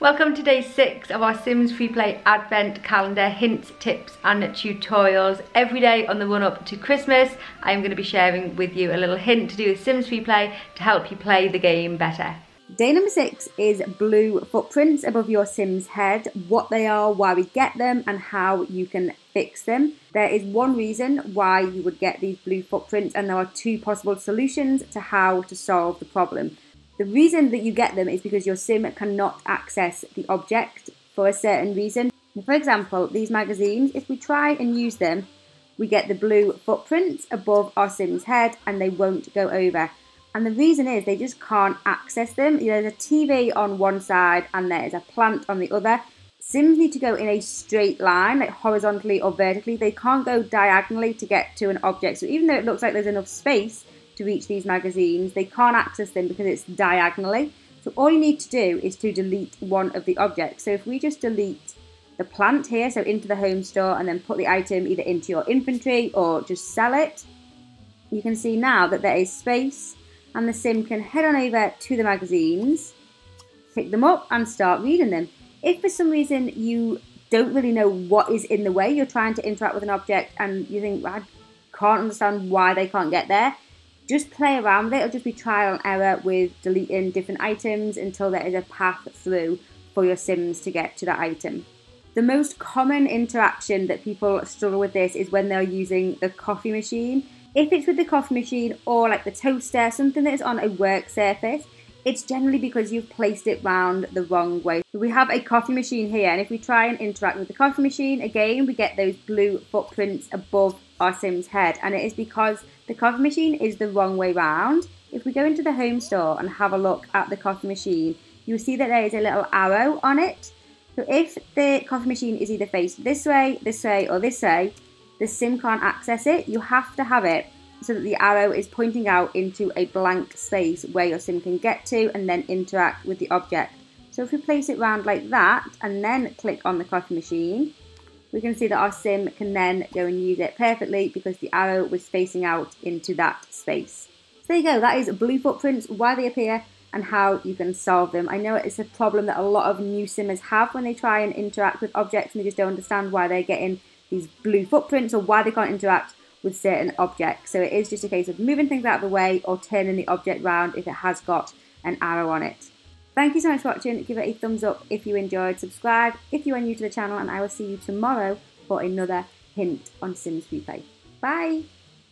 Welcome to day six of our Sims Free Play Advent Calendar hints, tips and tutorials. Every day on the run up to Christmas, I'm going to be sharing with you a little hint to do with Sims Free Play to help you play the game better. Day number six is blue footprints above your Sim's head, what they are, why we get them, and how you can fix them. There is one reason why you would get these blue footprints, and there are two possible solutions to how to solve the problem. The reason that you get them is because your sim cannot access the object for a certain reason. For example, these magazines, if we try and use them, we get the blue footprints above our sim's head and they won't go over. And the reason is they just can't access them. There's a TV on one side and there's a plant on the other. Sims need to go in a straight line, like horizontally or vertically. They can't go diagonally to get to an object. So even though it looks like there's enough space, to reach these magazines. They can't access them because it's diagonally. So all you need to do is to delete one of the objects. So if we just delete the plant here, so into the home store and then put the item either into your inventory or just sell it, you can see now that there is space and the sim can head on over to the magazines, pick them up and start reading them. If for some reason you don't really know what is in the way, you're trying to interact with an object and you think, I can't understand why they can't get there, just play around with it. It'll just be trial and error with deleting different items until there is a path through for your Sims to get to that item. The most common interaction that people struggle with this is when they're using the coffee machine. If it's with the coffee machine or like the toaster, something that is on a work surface, it's generally because you've placed it round the wrong way. We have a coffee machine here, and if we try and interact with the coffee machine, again, we get those blue footprints above our Sim's head, and it is because the coffee machine is the wrong way round. If we go into the home store and have a look at the coffee machine, you'll see that there is a little arrow on it. So if the coffee machine is either faced this way, this way, or this way, the sim can't access it. You have to have it so that the arrow is pointing out into a blank space where your sim can get to and then interact with the object. So if we place it round like that and then click on the coffee machine, we can see that our sim can then go and use it perfectly because the arrow was facing out into that space. So there you go, that is blue footprints, why they appear and how you can solve them. I know it's a problem that a lot of new simmers have when they try and interact with objects and they just don't understand why they're getting these blue footprints or why they can't interact with certain objects. So it is just a case of moving things out of the way or turning the object round if it has got an arrow on it. Thank you so much for watching. Give it a thumbs up if you enjoyed. Subscribe if you are new to the channel and I will see you tomorrow for another hint on Sims Free Play. Bye!